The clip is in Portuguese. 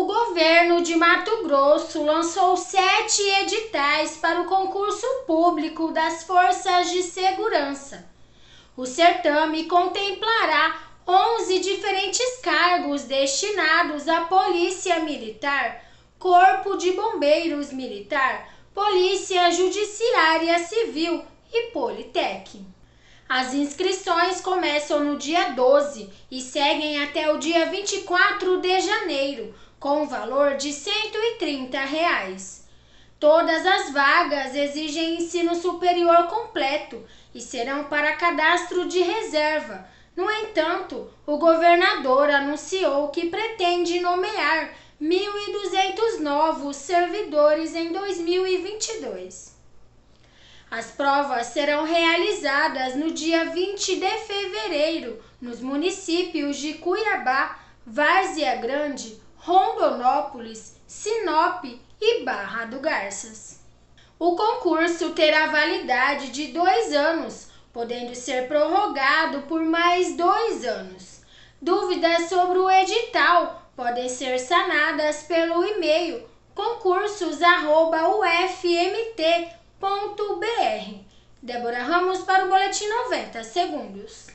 O governo de Mato Grosso lançou sete editais para o concurso público das Forças de Segurança. O certame contemplará 11 diferentes cargos destinados à Polícia Militar, Corpo de Bombeiros Militar, Polícia Judiciária Civil e Politec. As inscrições começam no dia 12 e seguem até o dia 24 de janeiro, com valor de 130 reais. Todas as vagas exigem ensino superior completo e serão para cadastro de reserva. No entanto, o governador anunciou que pretende nomear 1.200 novos servidores em 2022. As provas serão realizadas no dia 20 de fevereiro nos municípios de Cuiabá, Várzea Grande, Rondonópolis, Sinop e Barra do Garças. O concurso terá validade de dois anos, podendo ser prorrogado por mais dois anos. Dúvidas sobre o edital podem ser sanadas pelo e-mail concursos.ufmt.br. Débora Ramos para o Boletim 90 Segundos.